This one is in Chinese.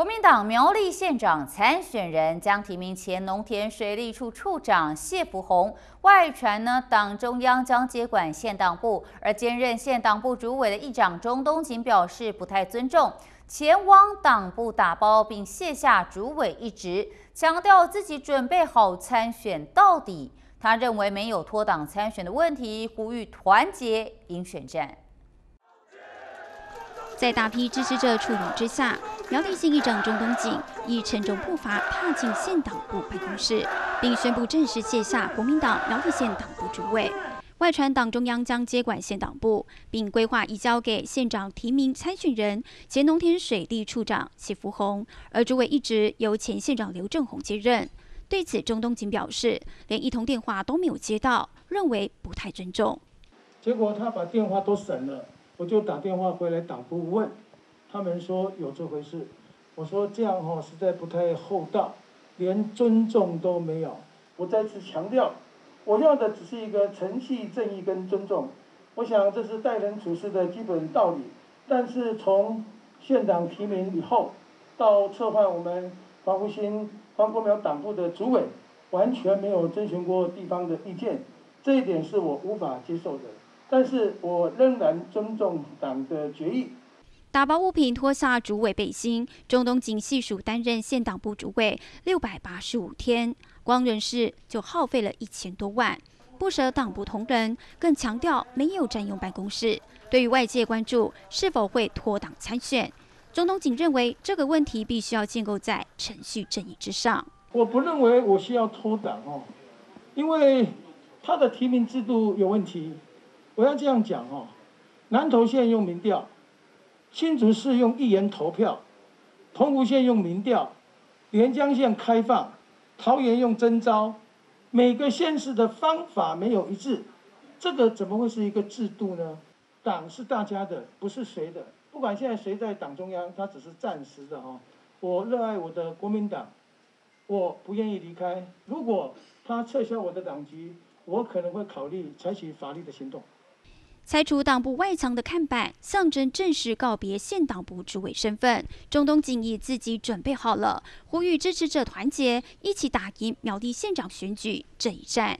国民党苗栗县长参选人将提名前农田水利处处长谢福洪。外传呢，党中央将接管县党部，而兼任县党部主委的议长钟东锦表示不太尊重，前往党部打包并卸下主委一职，强调自己准备好参选到底。他认为没有脱党参选的问题，呼吁团结赢选战。在大批支持者簇拥之下，苗栗县议长钟东锦以沉重步伐踏进县党部办公室，并宣布正式卸下国民党苗栗县党部主委。外传党中央将接管县党部，并规划移交给县长提名参选人前农田水利处长谢福洪，而主委一职由前县长刘正宏接任。对此，钟东锦表示，连一通电话都没有接到，认为不太尊重。结果他把电话都省了。我就打电话回来党部问，他们说有这回事。我说这样哈实在不太厚道，连尊重都没有。我再次强调，我要的只是一个诚信、正义跟尊重。我想这是待人处事的基本道理。但是从县长提名以后，到策划我们黄福兴、黄国苗党部的主委，完全没有征询过地方的意见，这一点是我无法接受的。但是我仍然尊重党的决议。打包物品脱下主委背心，中东锦细数担任县党部主委六百八十五天，光人事就耗费了一千多万。不舍党部同仁，更强调没有占用办公室。对于外界关注是否会脱党参选，中东锦认为这个问题必须要建构在程序正义之上。我不认为我需要脱党哦，因为他的提名制度有问题。我要这样讲哦，南投县用民调，新竹市用议员投票，澎湖县用民调，连江县开放，桃园用征招，每个县市的方法没有一致，这个怎么会是一个制度呢？党是大家的，不是谁的。不管现在谁在党中央，他只是暂时的哈。我热爱我的国民党，我不愿意离开。如果他撤销我的党籍，我可能会考虑采取法律的行动。拆除党部外墙的看板，象征正式告别县党部主委身份。中东锦已自己准备好了，呼吁支持者团结，一起打赢苗栗县长选举这一战。